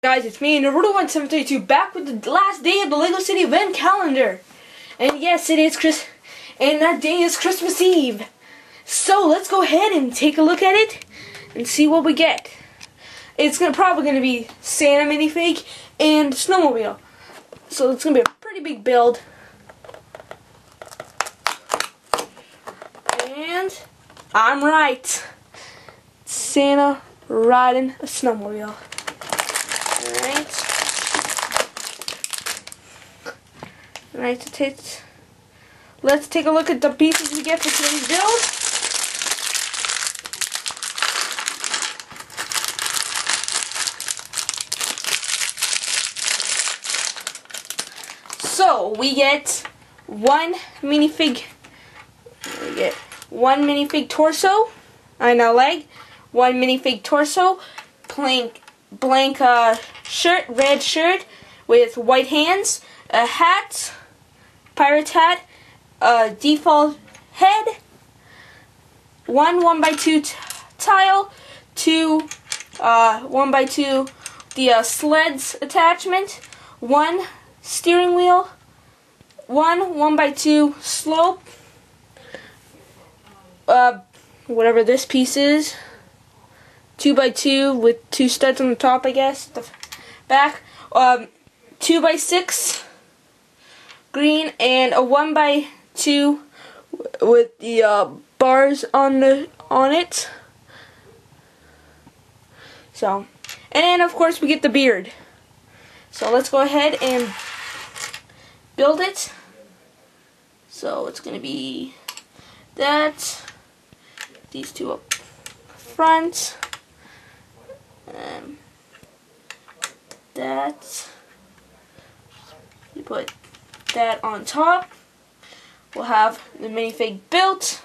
Guys, it's me, Naruto1732, back with the last day of the Lego City Advent calendar. And yes, it is Chris, and that day is Christmas Eve. So let's go ahead and take a look at it and see what we get. It's gonna probably gonna be Santa minifig and snowmobile. So it's gonna be a pretty big build. And I'm right. Santa riding a snowmobile. Alright. Alright, take, let's take a look at the pieces we get for today's build. So, we get one minifig, we get one minifig torso, and a leg, one minifig torso, plain blank uh, shirt, red shirt with white hands, a hat, pirate hat, a default head, one one by two tile, two uh, one by two the uh, sleds attachment, one steering wheel, one one by two slope, uh, whatever this piece is two by two with two studs on the top, I guess. The back, um, two by six green, and a one by two with the uh, bars on the on it. So, and then of course we get the beard. So let's go ahead and build it. So it's gonna be that. These two up front um, that you put that on top. We'll have the minifig built.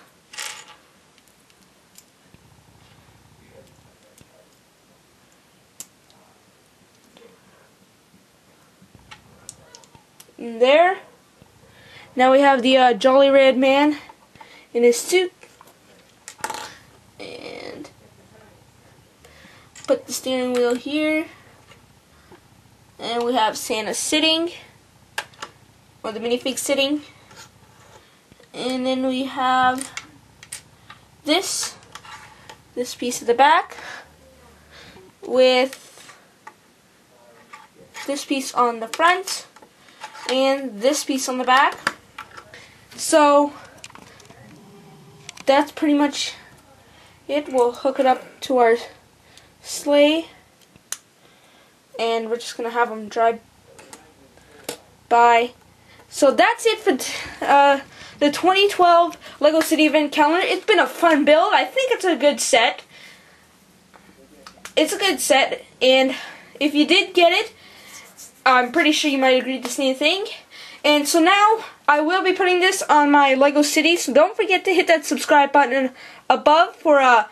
And there. Now we have the uh, Jolly Red Man in his suit put the steering wheel here. And we have Santa sitting, or the minifig sitting. And then we have this, this piece at the back, with this piece on the front, and this piece on the back. So, that's pretty much it. We'll hook it up to our sleigh and we're just gonna have them drive by. So that's it for uh, the 2012 Lego City Advent calendar. It's been a fun build. I think it's a good set. It's a good set and if you did get it I'm pretty sure you might agree with the same thing. And so now I will be putting this on my Lego City so don't forget to hit that subscribe button above for uh,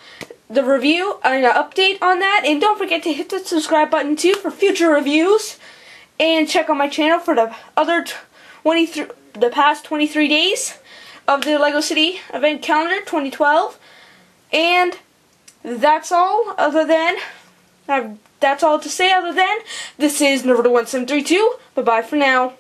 the review and an update on that. And don't forget to hit the subscribe button too for future reviews. And check out my channel for the other 23, the past 23 days of the LEGO City Advent calendar 2012. And that's all other than, uh, that's all to say other than, this is Naruto1732. Bye-bye for now.